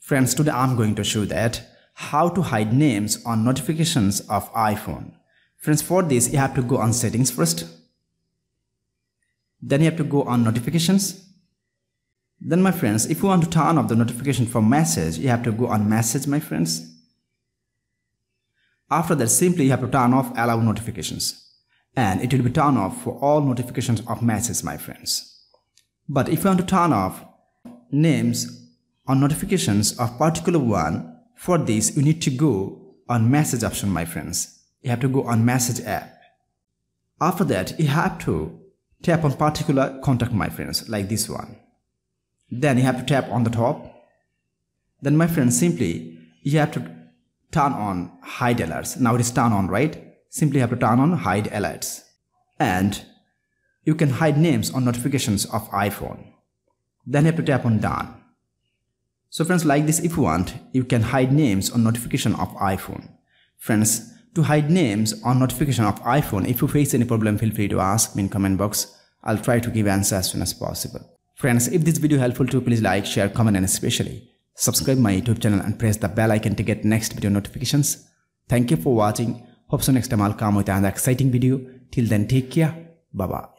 Friends, today I'm going to show that how to hide names on notifications of iPhone. Friends, for this you have to go on settings first. Then you have to go on notifications. Then my friends, if you want to turn off the notification for message, you have to go on message my friends. After that, simply you have to turn off allow notifications. And it will be turned off for all notifications of messages my friends. But if you want to turn off names on notifications of particular one, for this you need to go on message option my friends. You have to go on message app. After that you have to tap on particular contact my friends like this one. Then you have to tap on the top. Then my friends simply you have to turn on hide alerts. Now it is turned on right? Simply have to turn on hide alerts. And you can hide names on notifications of iPhone. Then you have to tap on done. So friends like this if you want, you can hide names on notification of iPhone. Friends, to hide names on notification of iPhone, if you face any problem, feel free to ask me in comment box. I'll try to give answer as soon as possible. Friends, if this video helpful too, please like, share, comment and especially subscribe my YouTube channel and press the bell icon to get next video notifications. Thank you for watching. Hope so next time I'll come with another exciting video. Till then take care. Bye bye.